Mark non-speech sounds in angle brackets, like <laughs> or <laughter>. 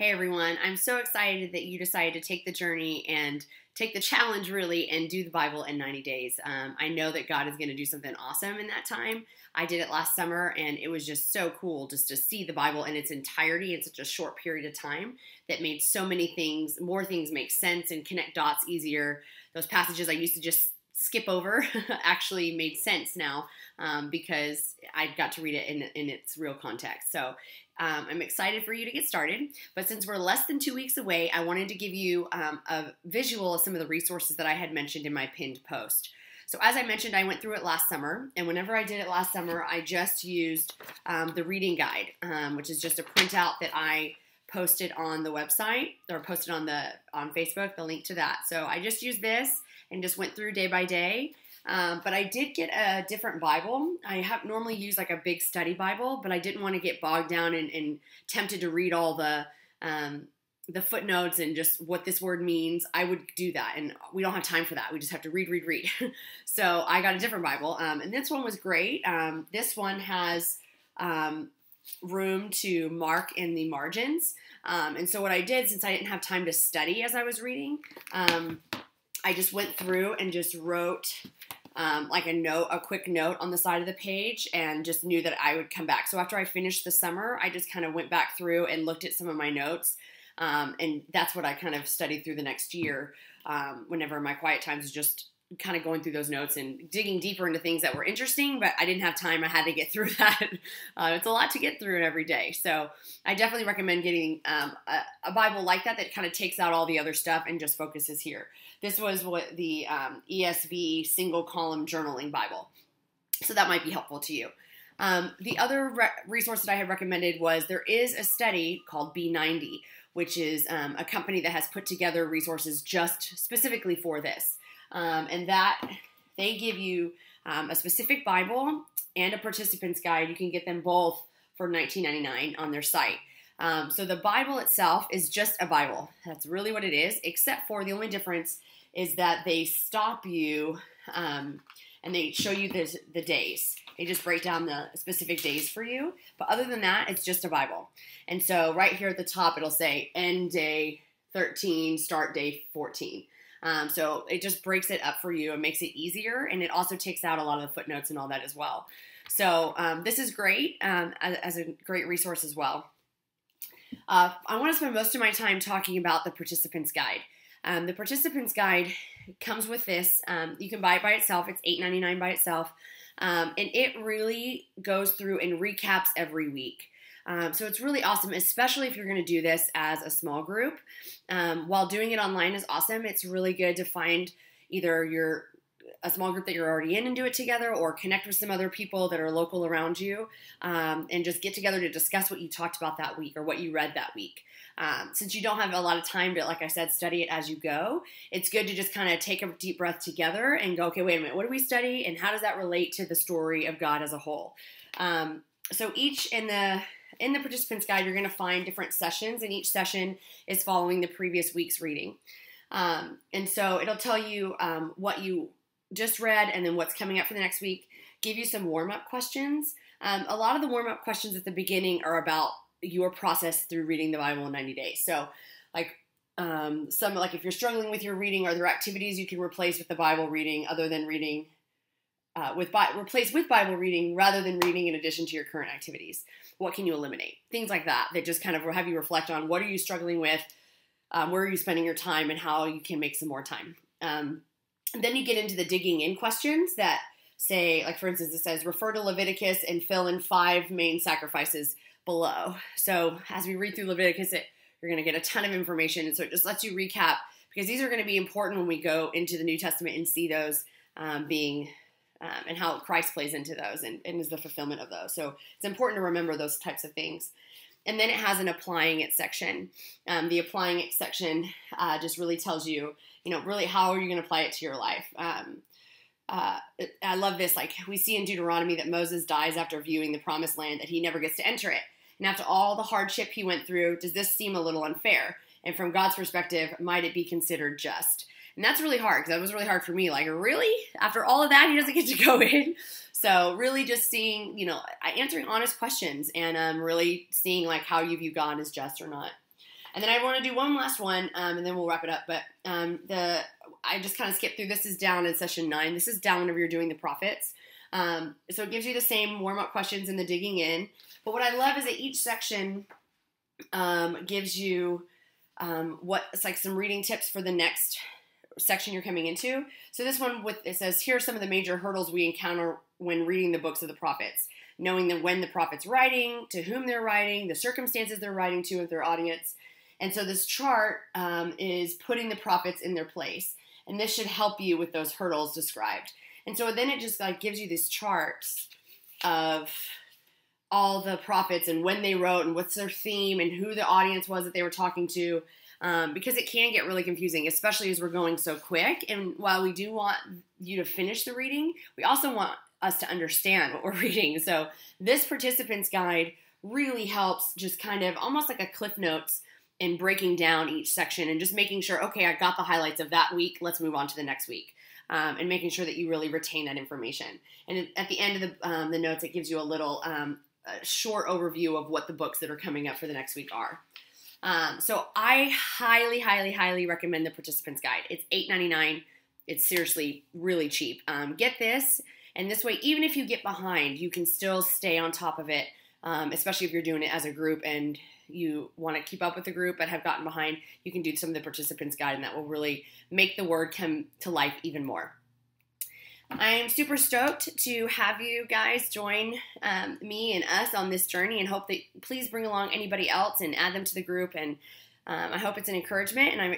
Hey everyone, I'm so excited that you decided to take the journey and take the challenge really and do the Bible in 90 days. Um, I know that God is going to do something awesome in that time. I did it last summer and it was just so cool just to see the Bible in its entirety in such a short period of time that made so many things, more things make sense and connect dots easier. Those passages I used to just skip over <laughs> actually made sense now um, because I got to read it in, in its real context. So um, I'm excited for you to get started. But since we're less than two weeks away, I wanted to give you um, a visual of some of the resources that I had mentioned in my pinned post. So, as I mentioned, I went through it last summer, and whenever I did it last summer, I just used um, the reading guide, um, which is just a printout that I posted on the website or posted on the on Facebook, the link to that. So I just used this and just went through day by day. Um, but I did get a different Bible. I have normally use like a big study Bible, but I didn't want to get bogged down and, and tempted to read all the um, the footnotes and just what this word means. I would do that, and we don't have time for that. We just have to read, read, read. <laughs> so I got a different Bible, um, and this one was great. Um, this one has um, room to mark in the margins. Um, and so what I did, since I didn't have time to study as I was reading, I just went through and just wrote um, like a note, a quick note on the side of the page, and just knew that I would come back. So after I finished the summer, I just kind of went back through and looked at some of my notes, um, and that's what I kind of studied through the next year. Um, whenever my quiet times, just kind of going through those notes and digging deeper into things that were interesting, but I didn't have time. I had to get <laughs> through that. Uh, it's a lot to get through every day. So I definitely recommend getting um, a, a, Bible like that that kind of takes out all the other stuff and just focuses here. This was what the um, ESV single column journaling Bible. So that might be helpful to you. Um, the other re- resource that I had recommended was there is a study called B90, which is um, a company that has put together resources just specifically for this. Um, and that they give you um, a specific Bible and a participant's guide. You can get them both for $19.99 on their site. Um, so the Bible itself is just a Bible. That's really what it is, except for the only difference is that they stop you um, and they show you the, the days. They just break down the specific days for you. But other than that, it's just a Bible. And so right here at the top, it'll say end day 13, start day 14. Um, so it just breaks it up for you and makes it easier. And it also takes out a lot of the footnotes and all that as well. So um, this is great um, as, as, a great resource as well. Uh, I want to spend most of my time talking about the participants guide. Um, the participants guide comes with this. Um, you can buy it by itself. It's $8.99 by itself. Um, and it really goes through and recaps every week. Um, so it's really awesome, especially if you're going to do this as a small group. Um, while doing it online is awesome, it's really good to find either your a small group that you're already in and do it together, or connect with some other people that are local around you, um, and just get together to discuss what you talked about that week or what you read that week. Um, since you don't have a lot of time to, like I said, study it as you go, it's good to just kind of take a deep breath together and go, okay, wait a minute, what do we study, and how does that relate to the story of God as a whole? Um, so each in the in the participants guide, you're going to find different sessions, and each session is following the previous week's reading. Um, and so it'll tell you um, what you just read and then what's coming up for the next week. Give you some warm up questions. Um, a lot of the warm up questions at the beginning are about your process through reading the Bible in 90 days. So, like, um, some like if you're struggling with your reading, are there activities you can replace with the Bible reading other than reading uh, with Bi- replace with Bible reading rather than reading in addition to your current activities? What can you eliminate? Things like that that just kind of have you reflect on what are you struggling with, um, where are you spending your time, and how you can make some more time. Um, then you get into the digging in questions that say, like for instance, it says refer to Leviticus and fill in five main sacrifices below. So as we read through Leviticus, it, you're going to get a ton of information, and so it just lets you recap because these are going to be important when we go into the New Testament and see those um, being um, and how Christ plays into those and, and is the fulfillment of those. So it's important to remember those types of things. And then it has an applying it section. Um, the applying it section uh, just really tells you, you know, really how are you going to apply it to your life. Um, uh, I love this. Like we see in Deuteronomy that Moses dies after viewing the promised land, that he never gets to enter it. And after all the hardship he went through, does this seem a little unfair? And from God's perspective, might it be considered just? And that's really hard because that was really hard for me. Like, really? After all of that, he doesn't get to go in? <laughs> So, really just seeing, you know, answering honest questions and um, really seeing like how you view God as just or not. And then I want to do one last one, um, and then we'll wrap it up. But um, the I just kind of skipped through. This is down in session nine. This is down whenever you're doing the prophets. Um, so it gives you the same warm up questions and the digging in. But what I love is that each section um, gives you um, what it's like some reading tips for the next section you're coming into. So this one with it says here are some of the major hurdles we encounter when reading the books of the prophets. Knowing that when the prophet's writing, to whom they're writing, the circumstances they're writing to with their audience. And so this chart um, is putting the prophets in their place. And this should help you with those hurdles described. And so then it just like gives you these charts of all the prophets and when they wrote and what's their theme and who the audience was that they were talking to. Um, because it can get really confusing, especially as we're going so quick. And while we do want you to finish the reading, we also want us to understand what we're <laughs> reading. So this participants guide really helps just kind of almost like a cliff notes in breaking down each section and just making sure, okay, I got the highlights of that week. Let's move on to the next week. Um, and making sure that you really retain that information. And at the end of the, um, the notes, it gives you a little um, a short overview of what the books that are coming up for the next week are. Um, so I highly, highly, highly recommend the Participants Guide. It's $8.99. It's seriously really cheap. Um, get this, and this way, even if you get behind, you can still stay on top of it, um, especially if you're doing it as a group and you want to keep up with the group but have gotten behind. You can do some of the Participants Guide, and that will really make the word come to life even more. I'm super stoked to have you guys join um, me and us on this journey and hope that please bring along anybody else and add them to the group. And um, I hope it's an encouragement. And I'm